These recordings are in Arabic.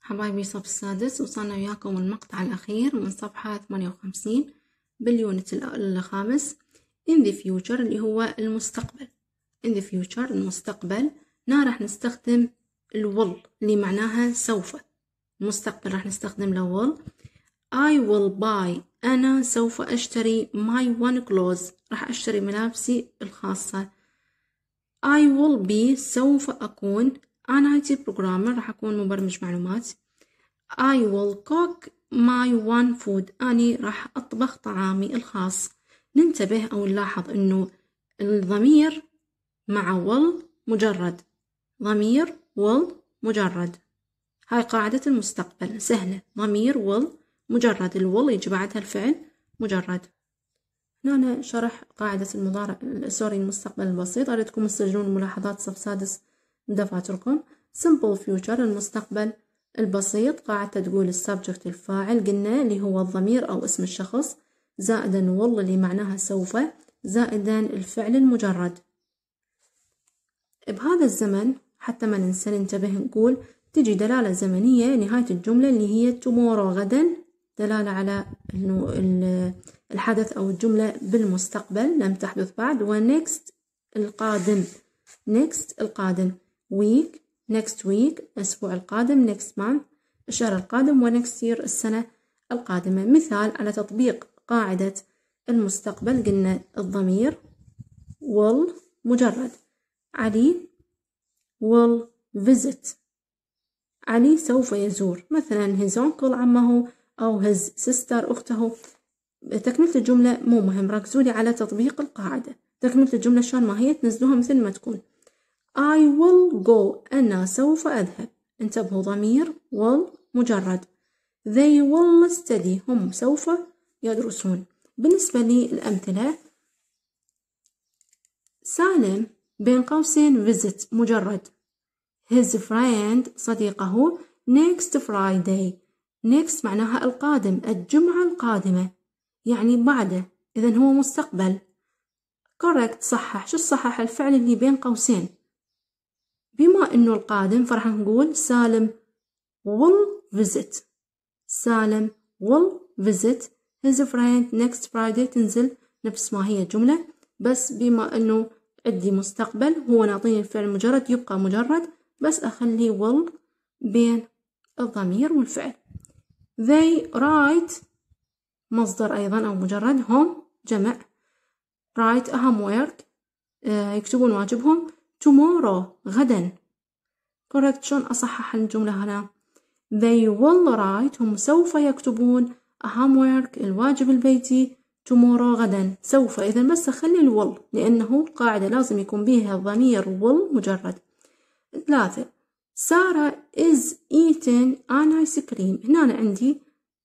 حبايبي صف السادس وصلنا وياكم المقطع الأخير من صفحة ثمانية وخمسين باليونت الخامس in the future اللي هو المستقبل. In the future المستقبل. نا راح نستخدم الول اللي معناها سوف. المستقبل راح نستخدم له will I will buy. أنا سوف أشتري my one clothes. راح أشتري ملابسي الخاصة. I will be سوف أكون أنا IT programmer راح أكون مبرمج معلومات. I will cook my one food. أني راح أطبخ طعامي الخاص. ننتبه أو نلاحظ أنه الضمير مع will مجرد. ضمير will مجرد. هاي قاعدة المستقبل. سهلة. ضمير will مجرد. الول يجي بعدها الفعل مجرد. هنا شرح قاعدة المضارع sorry المستقبل البسيط. أريدكم تسجلون ملاحظات صف سادس بدفاتركم simple future المستقبل البسيط قاعدة تقول ال subject الفاعل قلنا اللي هو الضمير أو اسم الشخص. زائدا will اللي معناها سوف. زائدا الفعل المجرد. بهذا الزمن حتى ما ننسى ننتبه نقول تجي دلالة زمنية نهاية الجملة اللي هي tomorrow. غدا دلالة على إنه الحدث أو الجملة بالمستقبل. لم تحدث بعد. ونكست القادم. next القادم. Week next week الأسبوع القادم next month الشهر القادم و next year السنة القادمة. مثال على تطبيق قاعدة المستقبل قلنا الضمير will مجرد. علي will visit. علي سوف يزور. مثلا his uncle عمه أو his sister أخته. تكملة الجملة مو مهم ركزوا على تطبيق القاعدة. تكملة الجملة شلون ما هي تنزلوها مثل ما تكون. I will go. أنا سوف أذهب. انتبهوا ضمير will مجرد. They will study. هم سوف يدرسون. بالنسبة للأمثلة سالم بين قوسين visit مجرد. His friend صديقه next Friday. Next معناها القادم الجمعة القادمة. يعني بعده. إذا هو مستقبل. Correct صحح. شو الصحح الفعل اللي بين قوسين؟ بما إنه القادم فراح نقول سالم will visit. سالم will visit. His friend next Friday تنزل نفس ما هي الجملة بس بما إنه عندي مستقبل هو نعطيني الفعل مجرد يبقى مجرد بس أخلي will بين الضمير والفعل. They write مصدر أيضا أو مجرد هم جمع. Write a homework آه يكتبون واجبهم. Tomorrow غدا. Correct. شلون أصحح الجملة هنا؟ They will write هم سوف يكتبون a homework الواجب البيتي tomorrow غدا. سوف. إذا بس أخلي الول لأنه قاعدة لازم يكون بها ضمير will مجرد. ثلاثة. سارة is eating an ice cream. هنا عندي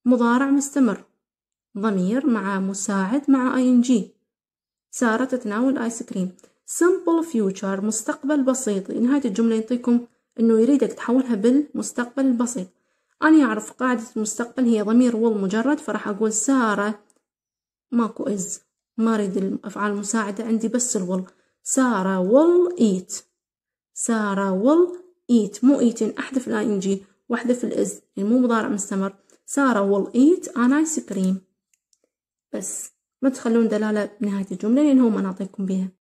مضارع مستمر. ضمير مع مساعد مع ing سارة تتناول آيس كريم simple future مستقبل بسيط. نهاية الجملة يعطيكم إنه يريدك تحولها بالمستقبل البسيط. أنا أعرف قاعدة المستقبل هي ضمير will مجرد فراح أقول سارة. ماكو إز. ما أريد الأفعال المساعدة عندي بس الول سارة will eat سارة will eat مو eating أحذف الآي جي وأحذف الإز يعني مو مضارع مستمر. سارة will eat an ice cream بس. ما تخلون دلالة بنهاية الجملة لأن هو ما نعطيكم بيها.